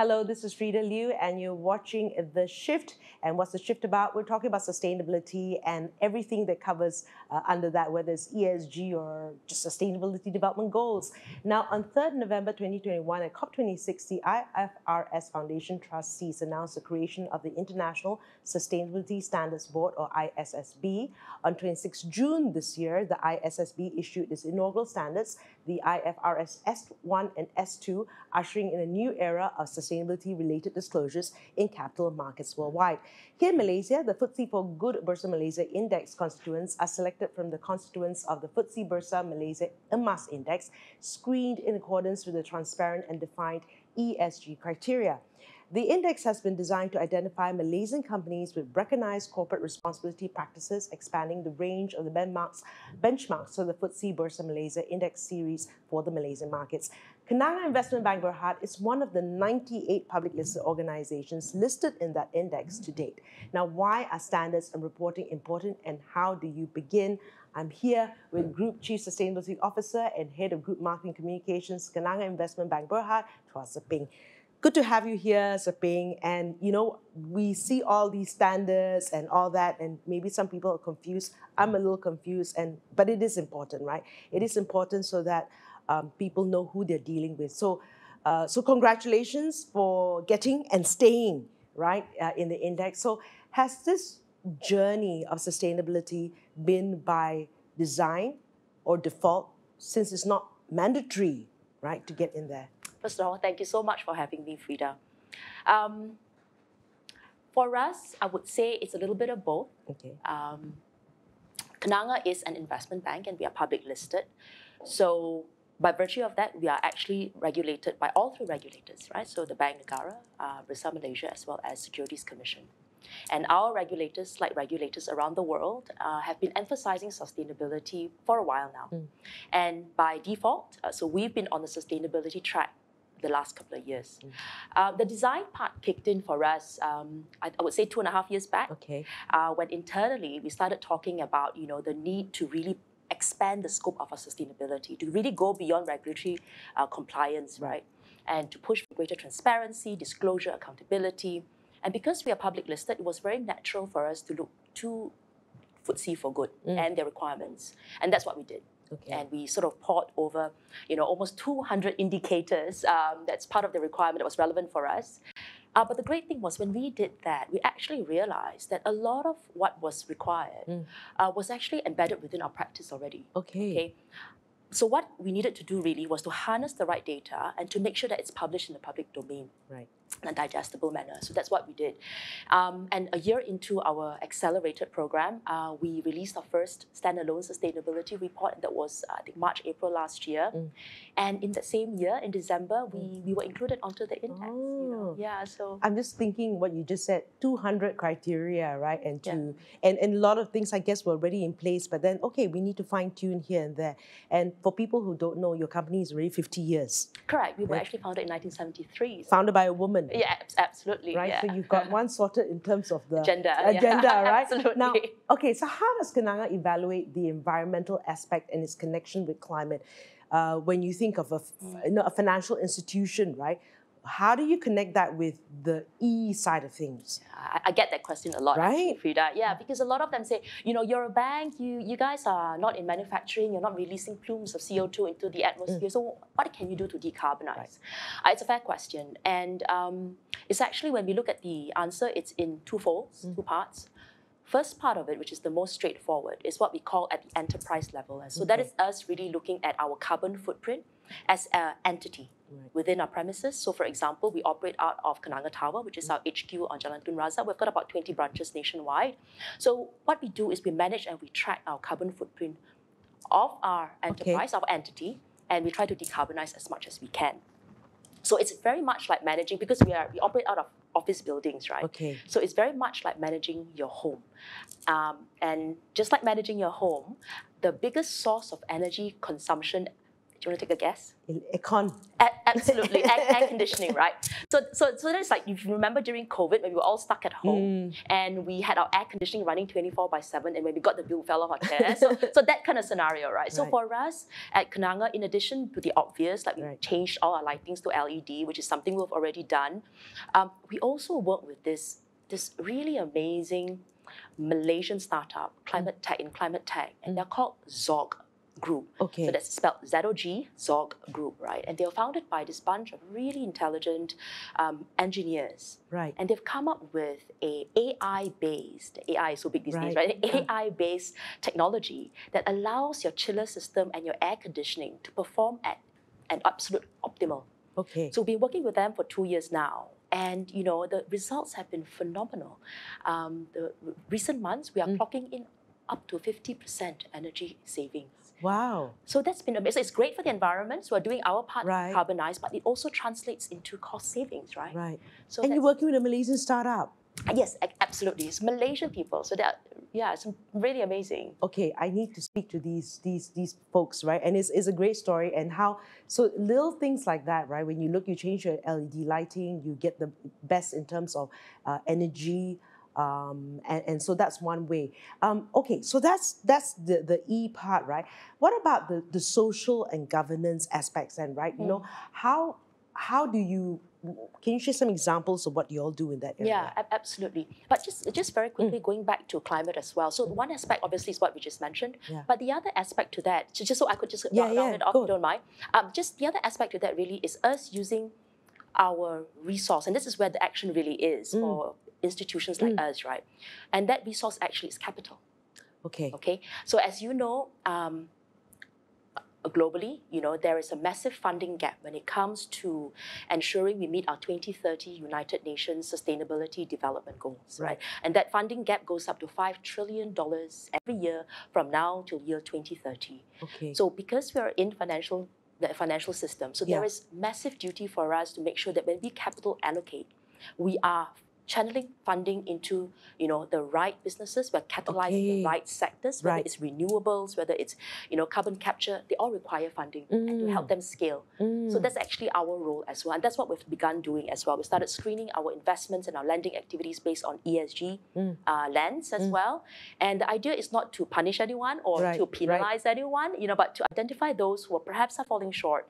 Hello, this is Frida Liu, and you're watching The Shift. And what's The Shift about? We're talking about sustainability and everything that covers uh, under that, whether it's ESG or just sustainability development goals. Now, on 3rd November 2021 at COP26, the IFRS Foundation trustees announced the creation of the International Sustainability Standards Board, or ISSB. On 26 June this year, the ISSB issued its inaugural standards, the IFRS S1 and S2, ushering in a new era of sustainability related disclosures in capital markets worldwide. Here in Malaysia, the FTSE4Good Bursa Malaysia Index constituents are selected from the constituents of the FTSE Bursa Malaysia Emas Index, screened in accordance with the transparent and defined ESG criteria. The index has been designed to identify Malaysian companies with recognized corporate responsibility practices, expanding the range of the benchmarks, benchmarks for the FTSE Bursa Malaysia Index series for the Malaysian markets. Kenanga Investment Bank Berhad is one of the 98 public listed organizations listed in that index to date. Now, why are standards and reporting important and how do you begin? I'm here with Group Chief Sustainability Officer and Head of Group Marketing Communications, Kenanga Investment Bank Berhad, Chuah Sze Phing good to have you here, Sze Phing. And you know, we see all these standards and all that, and maybe some people are confused. I'm a little confused, and but it is important, right? It is important so that um, people know who they're dealing with. So, uh, so congratulations for getting and staying right uh, in the index. So, has this journey of sustainability been by design or default, since it's not mandatory, right, to get in there? First of all, thank you so much for having me, Frida. Um, for us, I would say it's a little bit of both. Okay. Um, Kenanga is an investment bank and we are public listed. So by virtue of that, we are actually regulated by all three regulators, right? So the Bank Negara, uh, Bursa Malaysia, as well as Securities Commission. And our regulators, like regulators around the world, uh, have been emphasizing sustainability for a while now. Mm. And by default, uh, so we've been on the sustainability track the last couple of years. Mm. Uh, the design part kicked in for us, um, I, I, would say two and a half years back. Okay. Uh, when internally we started talking about you know the need to really expand the scope of our sustainability, to really go beyond regulatory uh, compliance, right? And to push for greater transparency, disclosure, accountability. And because we are public listed, it was very natural for us to look to FTSE for good mm. and their requirements. And that's what we did. Okay. And we sort of pored over, you know, almost 200 indicators. Um, that's part of the requirement that was relevant for us. Uh, but the great thing was when we did that, we actually realized that a lot of what was required mm. uh, was actually embedded within our practice already. Okay. Okay. So what we needed to do really was to harness the right data and to make sure that it's published in the public domain. Right in a digestible manner. So that's what we did. Um, and a year into our accelerated program, uh, we released our first standalone sustainability report. That was, uh, I think, March, April last year. Mm. And in that same year, in December, we, mm. we were included onto the index. Oh. You know? Oh. Yeah, so. I'm just thinking what you just said 200 criteria, right? And, to, yeah. and, and a lot of things, I guess, were already in place. But then, okay, we need to fine tune here and there. And for people who don't know, your company is already 50 years. Correct. We were right? actually founded in 1973. So. Founded by a woman. Yeah, absolutely. Right. Yeah. So you've got one sorted in terms of the agenda. Agenda, yeah. right? absolutely. Now, okay. So how does Kenanga evaluate the environmental aspect and its connection with climate? Uh, when you think of a, you know, a financial institution, right? How do you connect that with the E side of things? I, I get that question a lot, right? Frida. Yeah, because a lot of them say, you know, you're a bank, you you guys are not in manufacturing, you're not releasing plumes of CO2 into the atmosphere. Mm. So what can you do to decarbonize? Right. Uh, it's a fair question, and um, it's actually when we look at the answer, it's in two folds, mm. two parts. First part of it, which is the most straightforward, is what we call at the enterprise level. And so that is us really looking at our carbon footprint as an entity right. within our premises. So, for example, we operate out of Kenanga Tower, which is our HQ on Jalan Tun Razak. We've got about 20 branches nationwide. So, what we do is we manage and we track our carbon footprint of our enterprise, okay. our entity, and we try to decarbonize as much as we can. So it's very much like managing because we are we operate out of office buildings, right? Okay. So it's very much like managing your home, um, and just like managing your home, the biggest source of energy consumption you want to take a guess? Aircon. A- absolutely, air, air conditioning, right? So, so, so that's like if you remember during COVID when we were all stuck at home mm. and we had our air conditioning running twenty four by seven, and when we got the bill, fell off our chair. So, so that kind of scenario, right? So Right. for us at Kenanga, in addition to the obvious, like we Right. changed all our lightings to LED, which is something we've already done. Um, we also work with this this really amazing Malaysian startup, climate mm. tech in climate tech, and mm. they're called Zog Group. Okay. So that's spelled Z-O-G, Zog Group, right? And they were founded by this bunch of really intelligent um, engineers. Right. And they've come up with a AI-based, AI is so big these days, Right. right? An AI-based technology that allows your chiller system and your air conditioning to perform at an absolute optimal. Okay. So we've been working with them for two years now. And you know the results have been phenomenal. Um, the recent months we are Mm. clocking in up to 50% energy savings. Wow. So that's been amazing. It's great for the environment. So we're doing our part Right. to carbonize, but it also translates into cost savings, right? Right. So and you're working with a Malaysian startup. yes, absolutely. It's Malaysian people. So that yeah, it's really amazing. okay, I need to speak to these these these folks, right? And it's, it's a great story and how so little things like that, right? When you look, you change your LED lighting, you get the best in terms of uh, energy. Um, and, and so that's one way. Um, okay, so that's that's the, the E part, right? What about the, the social and governance aspects and right? You know, how how do you can you share some examples of what you all do in that area? Yeah, ab- absolutely. But just just very quickly Mm. going back to climate as well. So one aspect obviously is what we just mentioned, Yeah. but the other aspect to that, ju- just so I could just Yeah, round yeah, it off, you don't mind. Um, just the other aspect to that really is us using our resource, and this is where the action really is Mm. for institutions like us, right? And that resource actually is capital. Okay. Okay, so as you know, um, globally, you know, there is a massive funding gap when it comes to ensuring we meet our 2030 United Nations Sustainability Development Goals, right? Right. And that funding gap goes up to $5 trillion every year from now till year 2030. Okay. So because we are in financial the financial system, so there Yeah. is massive duty for us to make sure that when we capital allocate, we are channeling funding into you know the right businesses we're catalyzing Okay. the right sectors whether Right. it's renewables whether it's you know carbon capture they all require funding and to help them scale so Mm. that's actually our role as well and that's what we've begun doing as well we started screening our investments and our lending activities based on esg Mm. uh, lens as well and the idea is not to punish anyone or Right, to right. penalize anyone you know but to identify those who are perhaps are falling short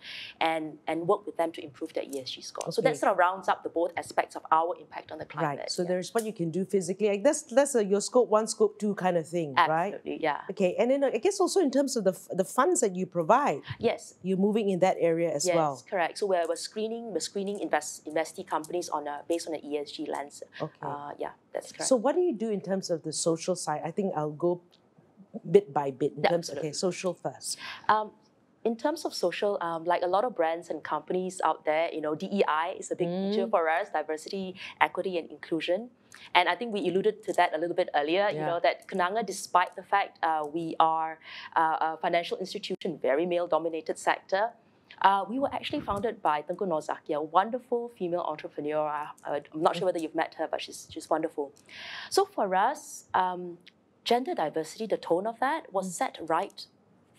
and and work with them to improve their esg score so that sort of rounds up the both aspects of our impact on the climate Right. So yeah. there's what you can do physically. Like that's that's a, your scope one, scope two kind of thing, right? absolutely yeah Okay. And then uh, I guess also in terms of the the funds that you provide, yes you're moving in that area as yes, well. correct. So we're, we're screening, we're screening invest, investee companies on a based on an ESG lens. Okay. Uh, yeah, that's correct. So what do you do in terms of the social side? I think I'll go bit by bit in Yeah, terms. absolutely. Okay, social first. Um, in terms of social, um, like a lot of brands and companies out there, you know, DEI is a big feature Mm. for us, diversity, equity, and inclusion. And I think we alluded to that a little bit earlier, you know, that Kenanga, despite the fact uh, we are uh, a financial institution, very male-dominated sector, uh, we were actually founded by Tengku Noor Zakiah, a wonderful female entrepreneur. I'm not sure whether you've met her, but she's, she's wonderful. So for us, um, gender diversity, the tone of that was set right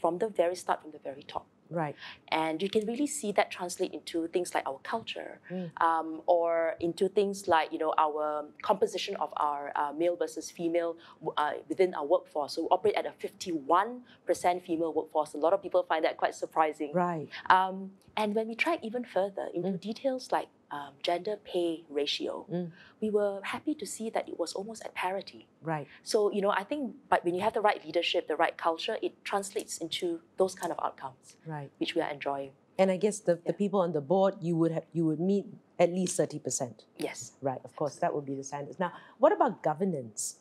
from the very start, from the very top. Right. And you can really see that translate into things like our culture, Mm. um, or into things like you know our composition of our uh, male versus female uh, within our workforce. So we operate at a fifty-one percent female workforce. A lot of people find that quite surprising. Right. Um, and when we track even further into details like um, gender pay ratio, Mm. we were happy to see that it was almost at parity. Right. So, you know, I think but when you have the right leadership, the right culture, it translates into those kind of outcomes, Right. which we are enjoying. And I guess the, the people on the board you would have you would meet at least thirty percent. Yes. Right. Of course, that would be the standards. Now, what about governance?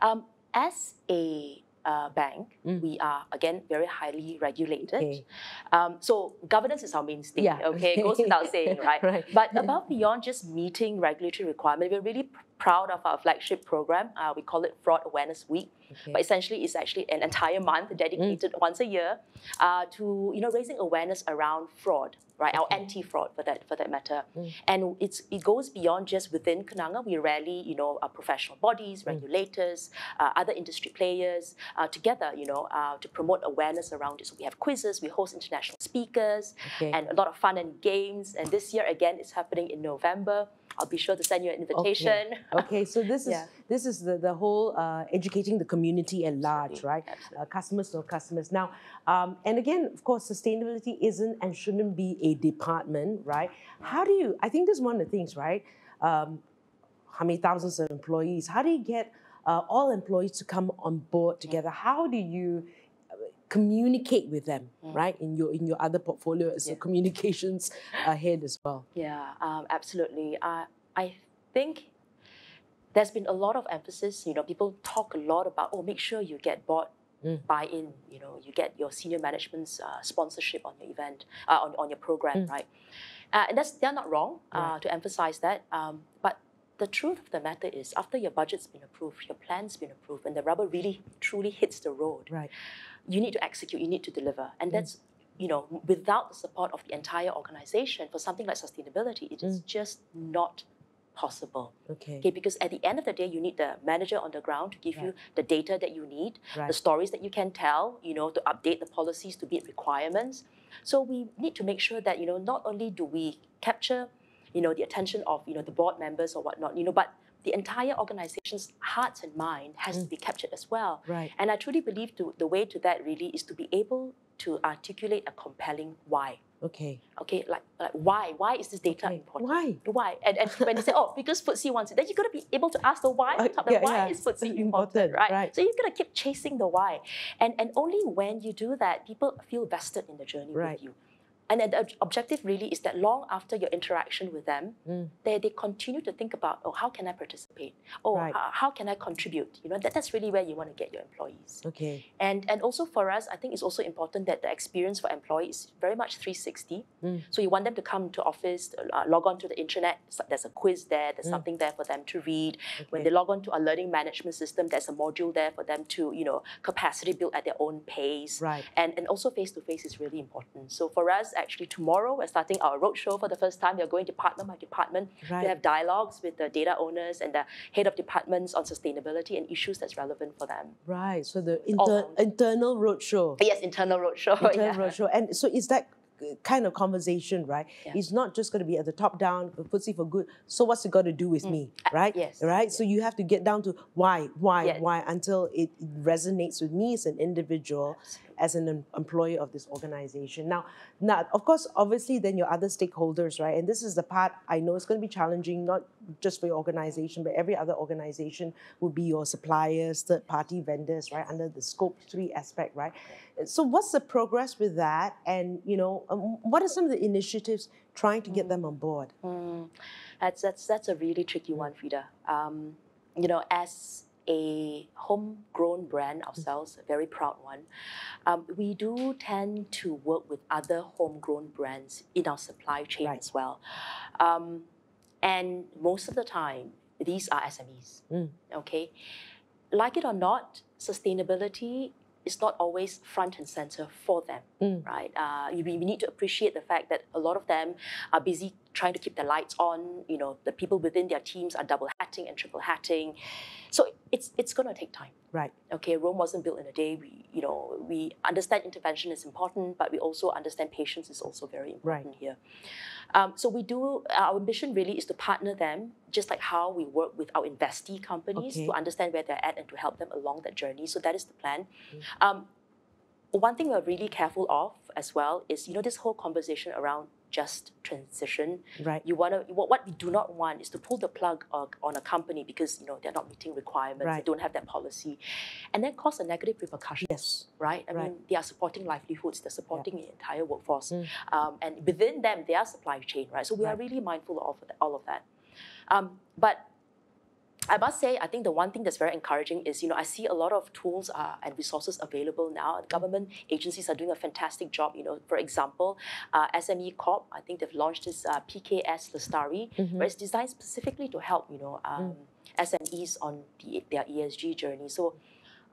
Um, as a uh, bank, Mm. we are again very highly regulated. Okay. Um, so governance is our mainstay. Yeah. Okay, goes without saying, right? Right. But above beyond just meeting regulatory requirement, we're really proud of our flagship program. Uh, we call it Fraud Awareness Week, Okay. but essentially it's actually an entire month dedicated once a year uh, to you know raising awareness around fraud, right? Our anti-fraud for that for that matter, and it's it goes beyond just within Kenanga. We rally you know our professional bodies, regulators, uh, other industry players uh, together, you know, uh, to promote awareness around it. So we have quizzes, we host international speakers, Okay. and a lot of fun and games. And this year again, it's happening in November. I'll be sure to send you an invitation. Okay, so this is Yeah. this is the, the whole uh, educating the community at large, Absolutely, right? absolutely. Uh, customers know customers. Now, um, and again, of course, sustainability isn't and shouldn't be a department, right? How do you? I think this is one of the things, right? Um, how many thousands of employees? How do you get uh, all employees to come on board together? How do you communicate with them, right? In your in your other portfolio as a communications uh, head as well. Yeah, um, absolutely. Uh, I think there's been a lot of emphasis. You know, people talk a lot about, oh, make sure you get board buy-in. You know, you get your senior management's uh, sponsorship on your event, uh, on, on your program, right? Uh, and that's they're not wrong uh, Right. to emphasize that. Um, but the truth of the matter is, after your budget's been approved, your plan's been approved, and the rubber really truly hits the road, Right. You need to execute, you need to deliver. And mm. that's, you know, without the support of the entire organization for something like sustainability, it is mm. just not possible. Okay. Okay, because at the end of the day, you need the manager on the ground to give you the data that you need, Right. the stories that you can tell, you know, to update the policies to meet requirements. So we need to make sure that, you know, not only do we capture, you know, the attention of, you know, the board members or whatnot, you know, but the entire organization's hearts and mind has to be captured as well. Right. And I truly believe to, the way to that really is to be able to articulate a compelling why. Okay. Okay, like, like why? Why is this data Okay. important? Why? Why? And, and when they say, oh, because FTSE wants it, then you've got to be able to ask the why. Uh, top yeah, why yeah. is FTSE important, Important, right? right. So you've got to keep chasing the why. And, and only when you do that, people feel vested in the journey Right. with you. And then the objective really is that long after your interaction with them, Mm. they, they continue to think about, oh, how can I participate? Oh, Right. how, how can I contribute? You know, that, that's really where you want to get your employees. Okay. And and also for us, I think it's also important that the experience for employees is very much 360. Mm. So you want them to come to office, uh, log on to the internet. so There's a quiz there. There's something there for them to read. When they log on to our learning management system, there's a module there for them to you know capacity build at their own pace. Right. And and also face to face is really important. So for us, actually tomorrow we're starting our roadshow for the first time. We're going to department by department. Right. We have dialogues with the data owners and the head of departments on sustainability and issues that's relevant for them. Right. So the inter- internal roadshow. Yes, internal roadshow. Internal yeah. roadshow. And so is that uh, kind of conversation, right? Yeah. It's not just going to be at the top down, FTSE for good. So what's it got to do with me, right? Mm. yes, Right. So you have to get down to why, why, Yes. why until it resonates with me as an individual, as an em- employee of this organization. Now, now, of course, obviously, then your other stakeholders, right? And this is the part I know it's going to be challenging, not just for your organization, but every other organization would be your suppliers, third-party vendors, right? Under the scope three aspect, right? So, what's the progress with that? And you know, um, what are some of the initiatives trying to get them on board? Mm, that's that's that's a really tricky one, Frida. Um, you know, as a homegrown brand ourselves, a very proud one, um, we do tend to work with other homegrown brands in our supply chain Right. as well. Um, and most of the time, these are SMEs. Mm. Okay, like it or not, sustainability is not always front and center for them, Mm. right? Uh, we we need to appreciate the fact that a lot of them are busy trying to keep the lights on. You know, the people within their teams are double hatting and triple hatting, so it's it's going to take time. Right. Okay, Rome wasn't built in a day. We, you know, we understand intervention is important, but we also understand patience is also very important here. Um, so we do. Our mission really is to partner them, just like how we work with our investee companies Okay. to understand where they're at and to help them along that journey. So that is the plan. Um, one thing we're really careful of as well is, you know, this whole conversation around just transition. Right. You want to what, what we do not want is to pull the plug on, on a company because you know they're not meeting requirements, Right. they don't have that policy, and then cause a negative repercussion. Yes. Right. I Right. mean, they are supporting livelihoods. They're supporting the entire workforce, Mm. um, and within them, their supply chain. Right. So we are really mindful of all of that. Um, but I must say, I think the one thing that's very encouraging is, you know, I see a lot of tools uh, and resources available now. Government agencies are doing a fantastic job. You know, for example, uh, SME Corp, I think they've launched this uh, PKS Lestari, where it's designed specifically to help, you know, um, SMEs on the, their ESG journey. So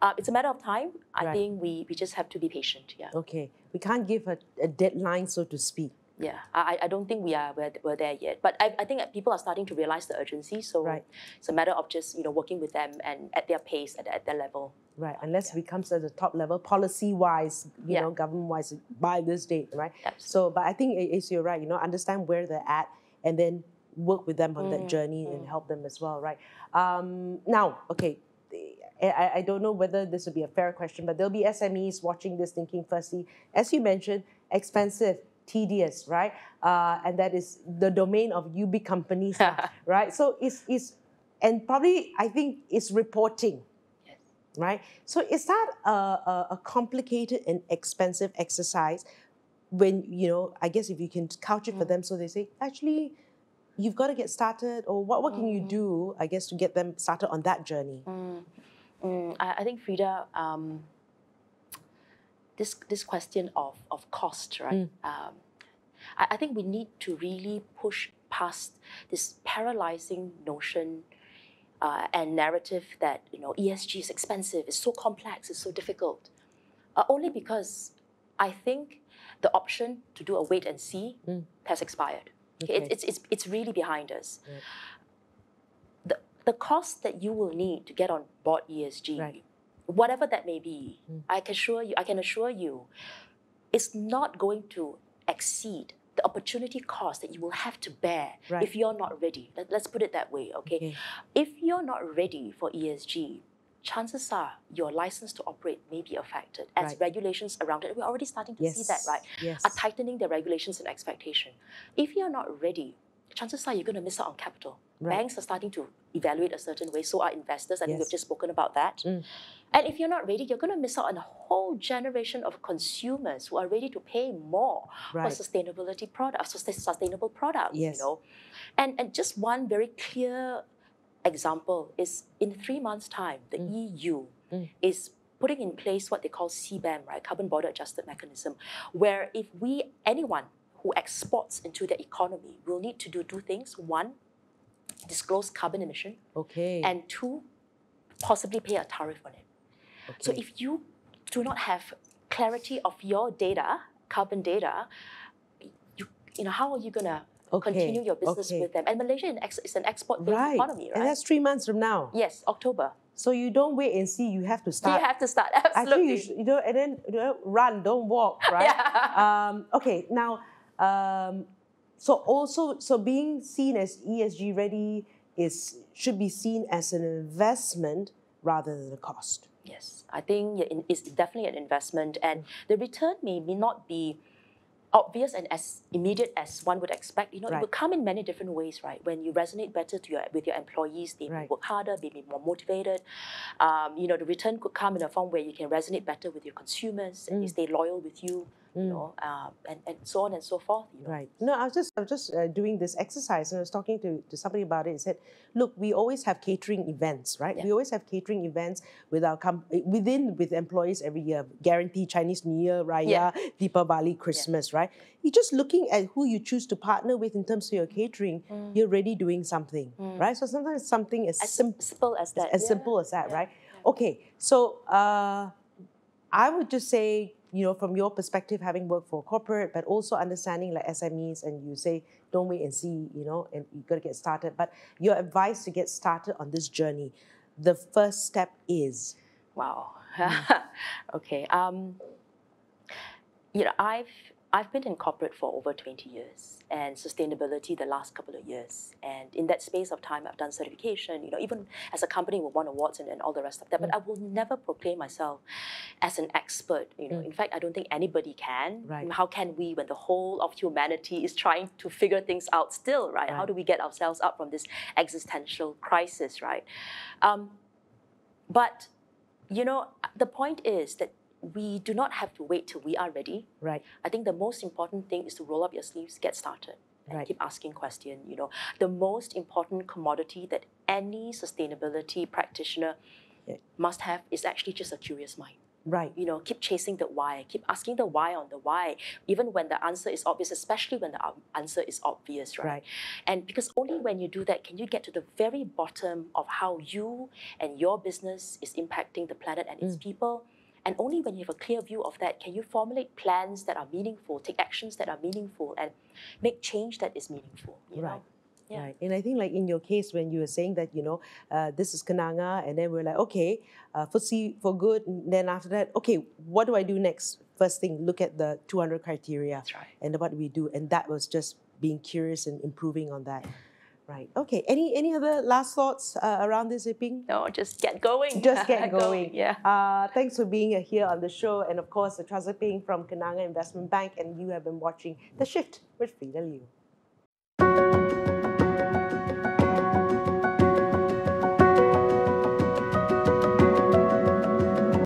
uh, it's a matter of time. I Right. think we, we just have to be patient. Yeah. Okay, we can't give a, a deadline, so to speak. Yeah, I, I don't think we are we're, we're there yet, but I, I think that people are starting to realize the urgency. So Right. it's a matter of just you know working with them and at their pace at, at their level. Right, unless it becomes at the top level, policy wise, you Yeah. know, government wise, by this date, right? Absolutely. So, but I think it is you're right, you know, understand where they're at and then work with them on Mm, that journey and help them as well, right? Um, now, okay, I, I don't know whether this would be a fair question, but there'll be SMEs watching this thinking, firstly, as you mentioned, expensive, tedious, right? Uh, and that is the domain of big companies, right? So it's, it's, and probably I think it's reporting Yes. right? So is that a, a, a complicated and expensive exercise when, you know, I guess if you can couch it for them so they say, actually, you've got to get started or what, what can you do, I guess, to get them started on that journey? Mm, I, I think Frida, um, this this question of, of cost, right? Um, I, I think we need to really push past this paralyzing notion uh, and narrative that you know ESG is expensive, it's so complex, it's so difficult. Uh, only because I think the option to do a wait and see has expired. Okay. It's, it's, it's, it's really behind us. The, the cost that you will need to get on board ESG, Right. Whatever that may be, mm. I can assure you, I can assure you, it's not going to exceed the opportunity cost that you will have to bear Right. if you're not ready. Let, let's put it that way, okay? Okay. If you're not ready for ESG, chances are your license to operate may be affected as Right. regulations around it. We're already starting to see that, right? yes. Are tightening their regulations and expectation. If you're not ready, chances are you're going to miss out on capital. Right. Banks are starting to evaluate a certain way, so are investors. I think Yes. we've just spoken about that. Mm. And if you're not ready, you're going to miss out on a whole generation of consumers who are ready to pay more Right. for sustainability products, sus- sustainable products. Yes. You know, and and just one very clear example is in three months' time, the mm. EU mm. is putting in place what they call CBAM, right, carbon border adjusted mechanism, where if we anyone who exports into the economy will need to do two things: one, disclose carbon emission, Okay. and two, possibly pay a tariff on it. So if you do not have clarity of your data, carbon data, you, you know, how are you gonna Okay, continue your business okay. with them? And Malaysia is an ex- is an export-based right. economy, right? And that's three months from now. yes, October. So you don't wait and see, you have to start. you have to start absolutely. you, should, you know, and then you know, run, don't walk, right? um, okay, now, um, so also, so being seen as ESG ready is should be seen as an investment rather than a cost. Yes, I think it's definitely an investment, and the return may, may not be obvious and as immediate as one would expect. You know, Right. it will come in many different ways, right? When you resonate better to your with your employees, they may Right. work harder, they may be more motivated. Um, you know, the return could come in a form where you can resonate better with your consumers, and they stay loyal with you. You know, um, and, and so on and so forth. You know. Right. No, I was just I was just uh, doing this exercise and I was talking to, to somebody about it. He said, "Look, we always have catering events, right? Yeah. We always have catering events with our com- within with employees every year. Guarantee Chinese New Year, Raya, Yeah. Deepavali, Christmas, right? You're just looking at who you choose to partner with in terms of your catering. You're already doing something, right? So sometimes something as As simple simple as that. as yeah. simple as that, right? Okay, so uh, I would just say, you know, from your perspective, having worked for corporate, but also understanding like SMEs, and you say, don't wait and see, you know, and you got to get started. But your advice to get started on this journey, the first step is Wow. Mm. okay. Um, you know, I've I've been in corporate for over 20 years and sustainability the last couple of years. And in that space of time, I've done certification, you know, even as a company, we won awards and, and all the rest of that. Mm. But I will never proclaim myself as an expert, you know. In fact, I don't think anybody can. Mm. Right. How can we when the whole of humanity is trying to figure things out still, right? How do we get ourselves up from this existential crisis, right? Um, but you know, the point is that we do not have to wait till we are ready. right, I think the most important thing is to roll up your sleeves, get started, and Right. keep asking questions. You know, the most important commodity that any sustainability practitioner Yeah. must have is actually just a curious mind. Right. You know, keep chasing the why, keep asking the why on the why, even when the answer is obvious, especially when the um, answer is obvious, right? Right. And because only when you do that can you get to the very bottom of how you and your business is impacting the planet and Mm. its people. And only when you have a clear view of that can you formulate plans that are meaningful, take actions that are meaningful, and make change that is meaningful. You Right. Know? Yeah. Right. And I think like in your case when you were saying that, you know, uh, this is Kenanga and then we're like, okay, uh, FTSE for good. And then after that, okay, what do I do next? First thing, look at the 200 criteria right. and what do we do? And that was just being curious and improving on that. Right. Okay. Any any other last thoughts uh, around this, Iping? No, just get going. Just get Go, going. Yeah. Uh, thanks for being here on the show. And of course, the Ping from Kenanga Investment Bank. And you have been watching The Shift with Frida Liu.